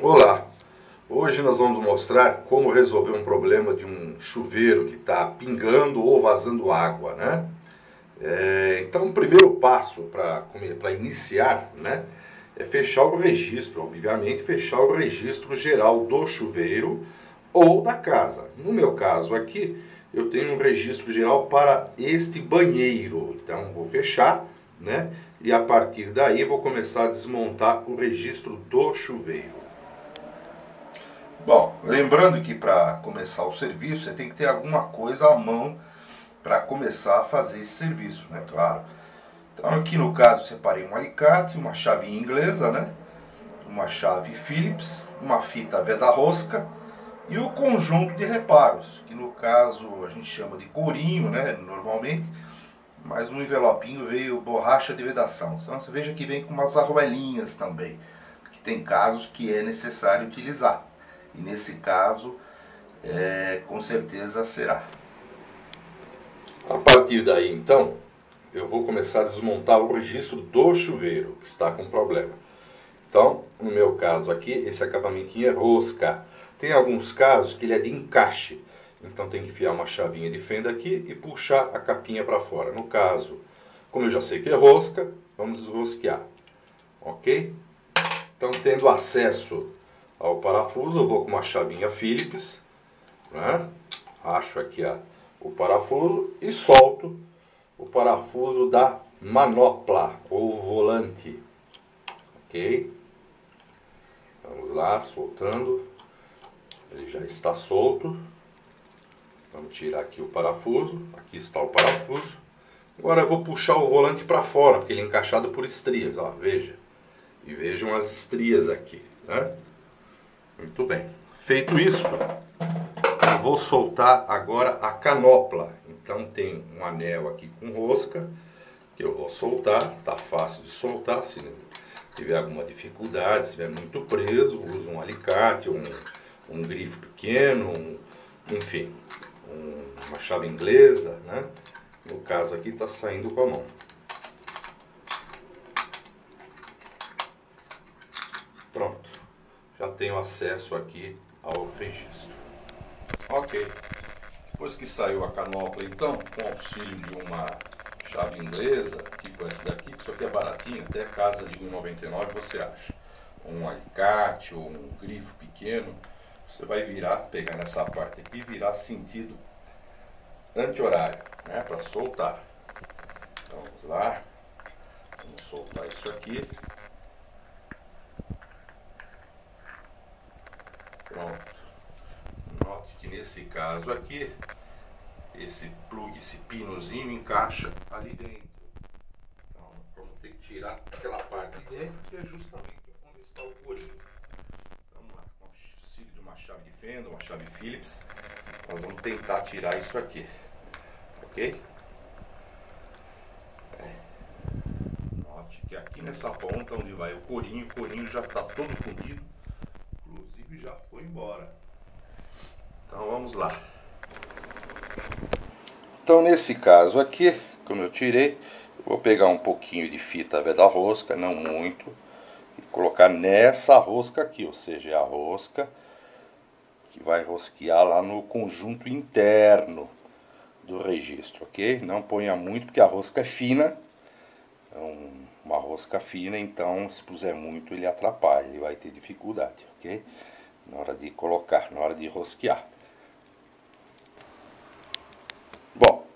Olá! Hoje nós vamos mostrar como resolver um problema de um chuveiro que está pingando ou vazando água, né? É, então o primeiro passo para iniciar né, é fechar o registro, obviamente fechar o registro geral do chuveiro ou da casa. No meu caso aqui, eu tenho um registro geral para este banheiro, então vou fechar, né? E a partir daí vou começar a desmontar o registro do chuveiro. Bom, lembrando que para começar o serviço, você tem que ter alguma coisa à mão para começar a fazer esse serviço, né? Claro. Então aqui no caso separei um alicate, uma chave inglesa, né? Uma chave Phillips, uma fita veda rosca e o conjunto de reparos, que no caso a gente chama de corinho, né? Normalmente, mas no envelopinho veio borracha de vedação. Então você veja que vem com umas arruelinhas também, que tem casos que é necessário utilizar. E nesse caso, é, com certeza será. A partir daí, então, eu vou começar a desmontar o registro do chuveiro, que está com problema. Então, no meu caso aqui, esse acabamentinho é rosca. Tem alguns casos que ele é de encaixe. Então tem que enfiar uma chavinha de fenda aqui e puxar a capinha para fora. No caso, como eu já sei que é rosca, vamos desrosquear. Ok? Então, tendo acesso ao parafuso, eu vou com uma chavinha Phillips, né? acho aqui a, o parafuso e solto o parafuso da manopla ou volante. Ok? Vamos lá, soltando. Ele já está solto. Vamos tirar aqui o parafuso. Aqui está o parafuso. Agora eu vou puxar o volante para fora, porque ele é encaixado por estrias, ó, veja. E vejam as estrias aqui, né? Muito bem. Feito isso, eu vou soltar agora a canopla. Então tem um anel aqui com rosca que eu vou soltar. Tá fácil de soltar. Se tiver alguma dificuldade, se estiver muito preso, usa um alicate, um, um grifo pequeno, um, enfim, um, uma chave inglesa, né? No caso aqui está saindo com a mão. Pronto já tenho acesso aqui ao registro. Ok, depois que saiu a canopla então, com auxílio de uma chave inglesa, tipo essa daqui, que isso aqui é baratinho, até casa de 1,99 você acha. Um alicate ou um grifo pequeno, você vai virar, pegar nessa parte aqui, virar sentido anti-horário, né, para soltar. Então vamos lá, vamos soltar isso aqui. Pronto. Note que nesse caso aqui, esse plug, esse pinozinho encaixa ali dentro. Então, vamos ter que tirar aquela parte de dentro, que é justamente onde está o corinho. Vamos lá, com auxílio de uma chave de fenda, uma chave Phillips, nós vamos tentar tirar isso aqui. Ok? É. Note que aqui nessa ponta onde vai o corinho, o corinho já está todo fundido já foi embora. Então vamos lá. Então nesse caso aqui, como eu tirei, vou pegar um pouquinho de fita veda rosca, não muito, e colocar nessa rosca aqui, ou seja, é a rosca que vai rosquear lá no conjunto interno do registro, ok? Não ponha muito porque a rosca é fina, é uma rosca fina, então se puser muito ele atrapalha, ele vai ter dificuldade, ok? Na hora de colocar, na hora de rosquear. Bom,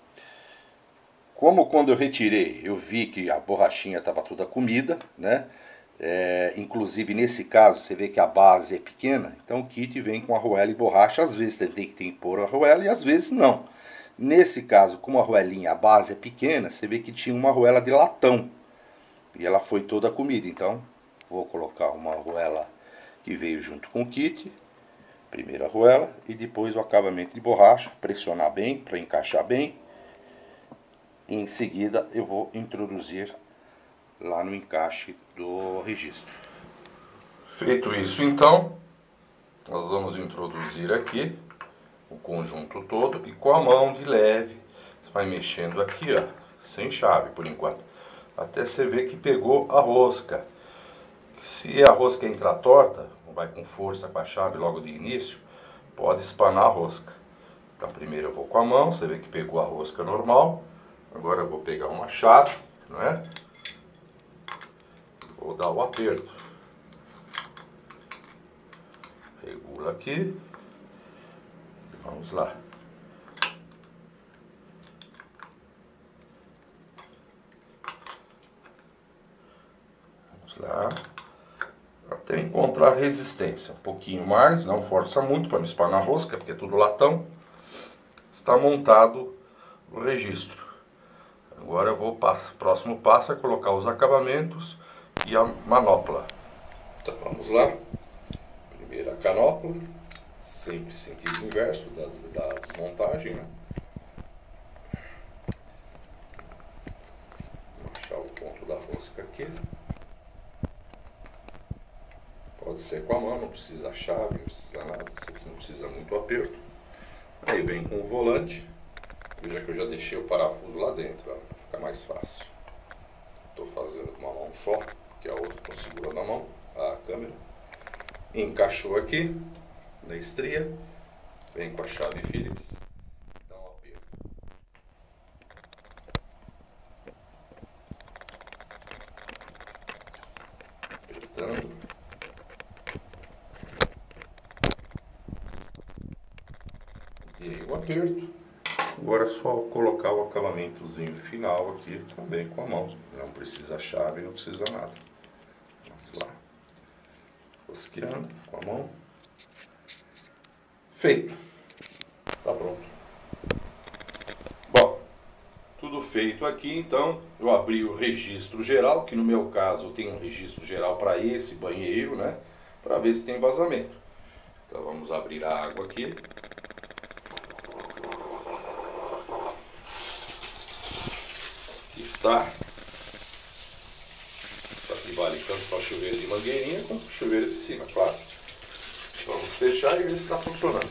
como quando eu retirei, eu vi que a borrachinha estava toda comida, né? É, inclusive nesse caso você vê que a base é pequena, então o kit vem com arruela e borracha, às vezes tem que, pôr a arruela e às vezes não. Nesse caso, como a arruelinha, a base é pequena, você vê que tinha uma arruela de latão e ela foi toda comida, então vou colocar uma arruela que veio junto com o kit, primeiro a arruela e depois o acabamento de borracha, pressionar bem para encaixar bem. E em seguida eu vou introduzir lá no encaixe do registro. Feito isso então, nós vamos introduzir aqui o conjunto todo e com a mão de leve, você vai mexendo aqui, ó, sem chave por enquanto, até você ver que pegou a rosca. Se a rosca entrar torta, vai com força com a chave logo de início, pode espanar a rosca. Então primeiro eu vou com a mão, você vê que pegou a rosca normal. Agora eu vou pegar uma chave, não é? Vou dar o aperto. Regula aqui. Vamos lá. Vamos lá. Até encontrar resistência. Um pouquinho mais, não força muito para não espanar a rosca, porque é tudo latão. Está montado o registro. Agora eu vou, passo, próximo passo é colocar os acabamentos e a manopla. Então vamos lá. Primeira canopla, sempre sentido inverso da, da desmontagem, né? Vou achar o ponto da rosca aqui. Pode ser com a mão, não precisa chave, não precisa nada, isso aqui não precisa muito aperto. Aí vem com o volante, veja que eu já deixei o parafuso lá dentro, ó, fica mais fácil. Estou fazendo com uma mão só, que a outra estou segurando a mão, a câmera. Encaixou aqui na estria, vem com a chave Phillips, dá um aperto. Apertando. Dei o aperto. Agora é só colocar o acabamentozinho final aqui também com a mão. Não precisa chave, não precisa nada. Vamos lá. Rosqueando com a mão. Feito. Tá pronto. Bom, tudo feito aqui, então eu abri o registro geral, que no meu caso tem um registro geral para esse banheiro, né? Para ver se tem vazamento. Então vamos abrir a água aqui. Está. Isso aqui vale tanto para chuveiro de mangueirinha quanto para chuveiro de cima, claro. Vamos fechar e ver se está funcionando.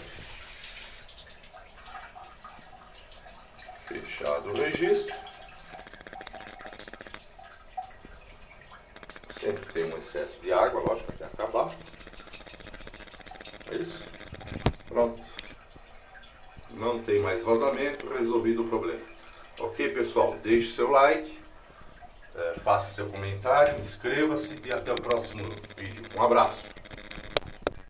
Fechado o registro. Sempre tem um excesso de água, lógico, até acabar. É isso. Pronto. Não tem mais vazamento, resolvido o problema. Ok, pessoal? Deixe seu like, é, faça seu comentário, inscreva-se e até o próximo vídeo. Um abraço!